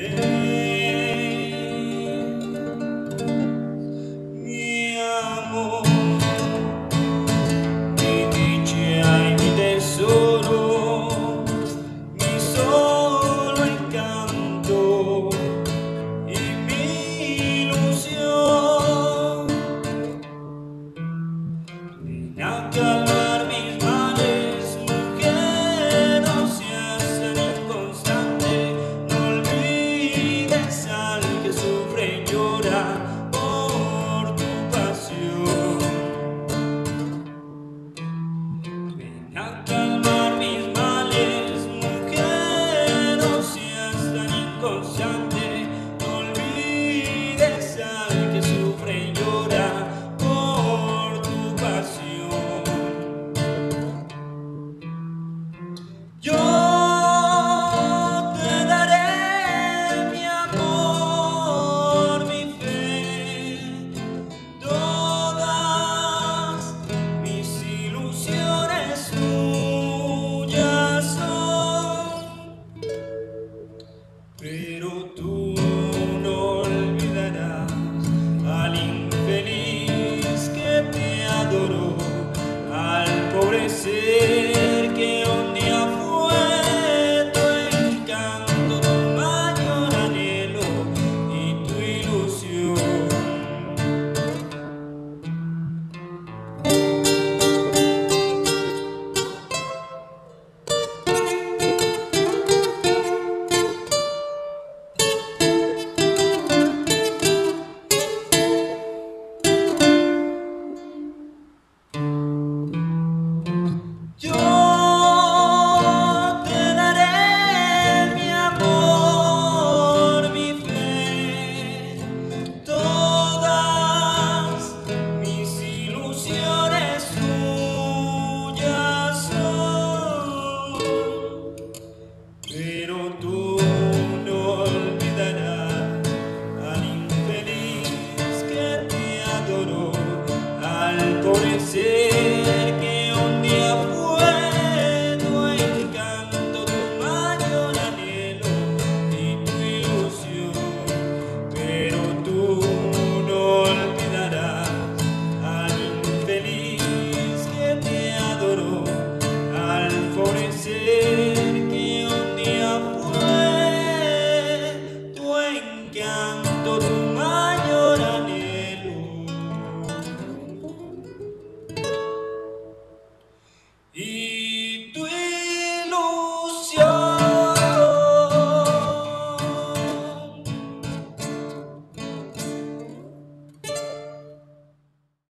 it is. ocean